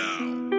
now.